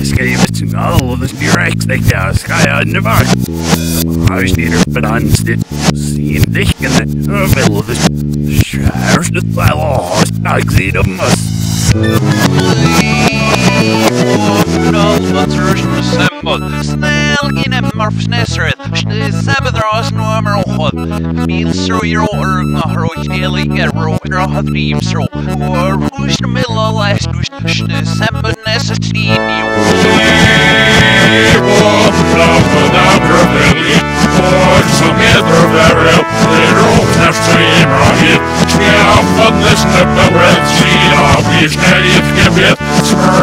Rätt Sade as the servers Ruvelda Ay, Mondalba Ay, Mondalba Helvete. Örtsnemagen. Jeg skriver all the direkte jeg skal jeg nevar. Har styrer på danstet. Sin dikkene. Veldig. Kjæreste til å ha snakket siden om oss. Snelgine marfsnesret, sabedras nummer hod. Bilsro your org hro kjelige ro had beamsro. Or who's the middle of last December necessity.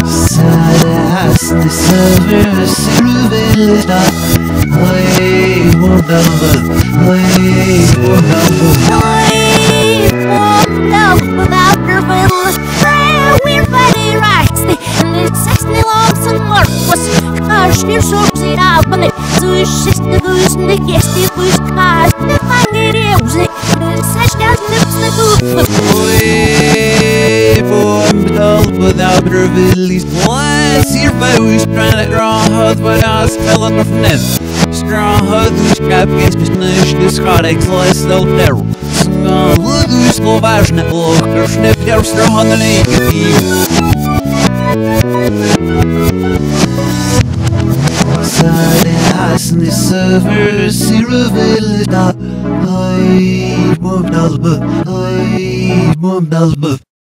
Sade as the servers Ruvelda Ay, Mondalba Ay, Mondalba Mir so sie haben so ist the goose Слышишь, слышных есть и пусть каждый манере уже со счастным снегу. Ой, without release. Once your boy trying to draw hard, but I was spelling her finesse. Strong hard, who's got against his niche, this hard excellence, they'll terror. Small, who's so важно, лох, крышный, пьер, строго на лейке пиво. Sade hasni server Siruvelda Ay, Ay, Mondalba